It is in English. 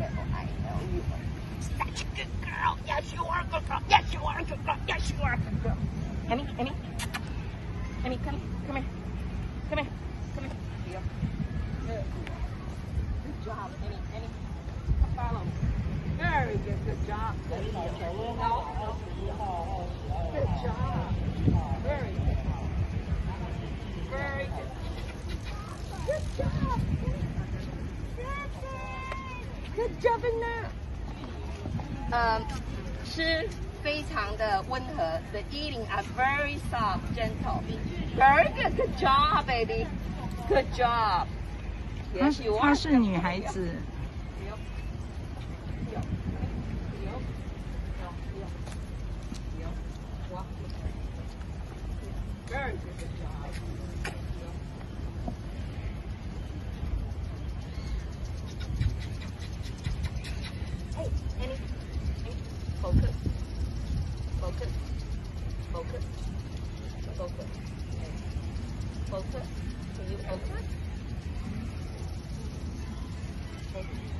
know, I know you are such a good girl. Yes, you are a good girl. Yes, you are a good girl. Yes, you are a good girl. Amy, Amy, Amy, come, come here, come here, come here. Here. Good. Good job, Amy, Amy. Follow. Very good. Good job. Good job. Good. Very good. Good job. Good job in there. 嗯，吃非常的温和，the eating are very soft, gentle. Very good, good job, baby. Good job. 她 Yes, you 她 are. 是女孩子， Very good, good job. Focus, focus, focus, focus, focus. Can you focus? Focus.